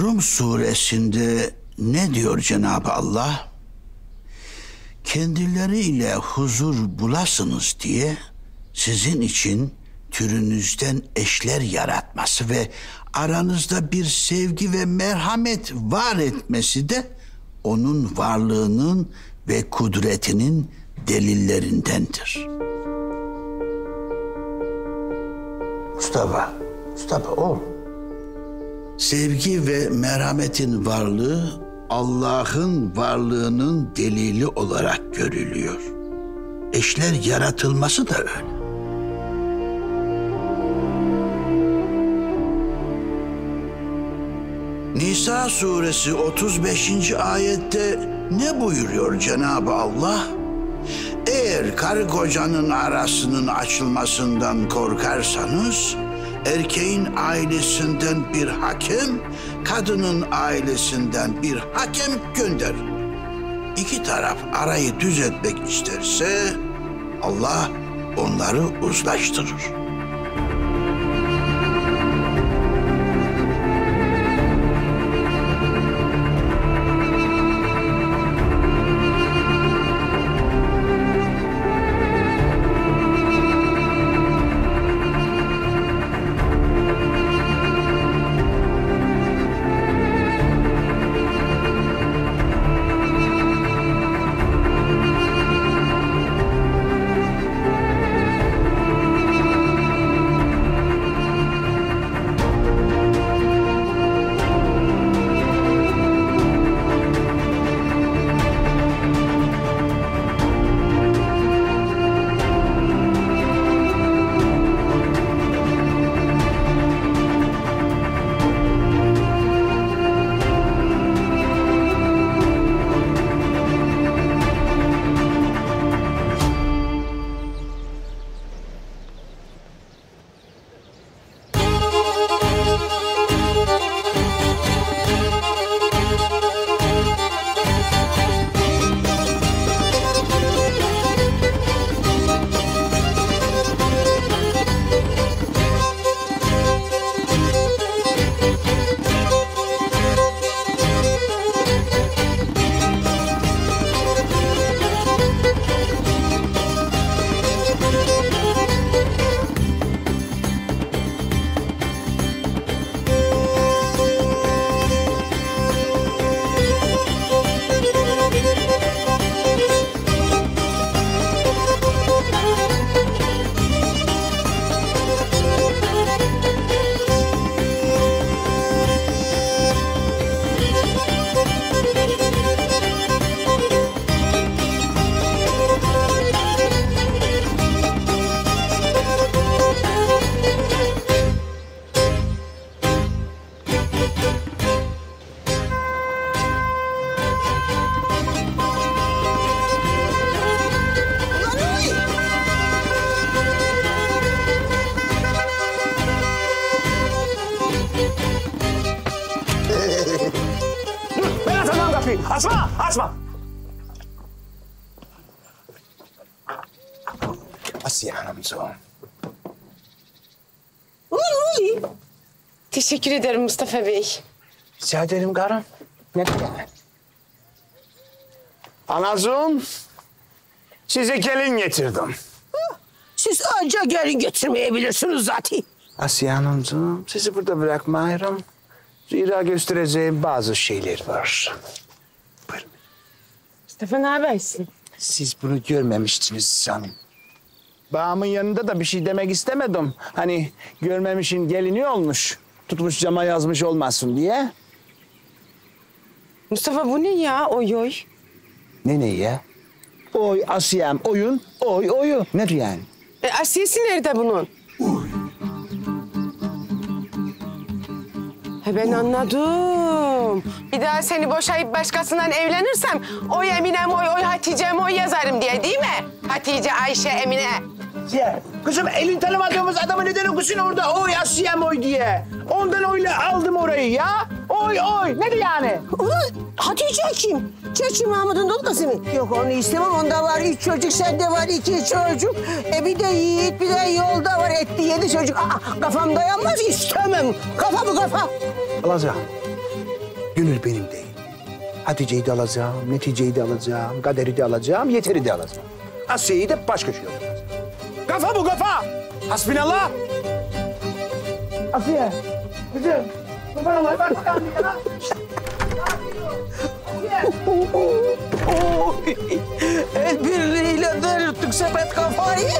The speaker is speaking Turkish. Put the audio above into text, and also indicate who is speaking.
Speaker 1: Rum suresinde ne diyor Cenab-ı Allah? Kendileriyle huzur bulasınız diye sizin için türünüzden eşler yaratması ve aranızda bir sevgi ve merhamet var etmesi de onun varlığının ve kudretinin delillerindendir. Mustafa, Mustafa oğlum. Sevgi ve merhametin varlığı Allah'ın varlığının delili olarak görülüyor. Eşler yaratılması da öyle. Nisa suresi 35. ayette ne buyuruyor Cenab-ı Allah? Eğer karı kocanın arasının açılmasından korkarsanız erkeğin ailesinden bir hakem, kadının ailesinden bir hakem gönder. İki taraf arayı düzeltmek isterse Allah onları uzlaştırır.
Speaker 2: Açma, açma.
Speaker 3: Asiye Hanımcığım.
Speaker 4: Teşekkür ederim Mustafa Bey.
Speaker 3: Rica ederim karım. Ne demek? Anacığım, size gelin getirdim.
Speaker 5: Siz önce gelin getirmeyebilirsiniz zaten.
Speaker 3: Asiye Hanımcığım, sizi burada bırakmayırım. Zira göstereceğim bazı şeyler var.
Speaker 4: Mustafa ne habersin?
Speaker 3: Siz bunu görmemiştiniz canım. Bağımın yanında da bir şey demek istemedim. Hani görmemişin gelini olmuş. Tutmuş cama yazmış olmasın diye.
Speaker 4: Mustafa bu ne ya oy oy?
Speaker 3: Ne ne ya? Oy Asiyem oyun, oy oyu. Nedir yani?
Speaker 4: E, Asiyesi nerede bunun? He ben anladım. Bir daha seni boşayıp başkasından evlenirsem oy Eminem oy oy Hatice'm oy yazarım diye değil mi? Hatice, Ayşe, Emine.
Speaker 3: Ya kızım elin tanımadığımız adamı neden okusun orada oy Asiyem oy diye. Ondan öyle aldım orayı ya. Oy oy nedir yani?
Speaker 5: Ulan Hatice kim? Çeçi Mahmut'un dolması mı? Yok onu istemem. Onda var üç çocuk, sende var iki çocuk. E bir de Yiğit, bir de yolda var etti yedi çocuk. Aa, kafam dayanmaz istemem. Kafa bu kafa.
Speaker 3: Alacağım. Gönül benim değil. Hatice'yi de alacağım, neticeyi de alacağım, kaderi de alacağım, yeteri de alacağım. Asya'yı da baş köşeye. Kafa bu kafa. Hasbinallah. Asiye. Kızım. Kurban olayım ben bakalım ya.
Speaker 5: El birliğiyle delirttik sepet kafayı.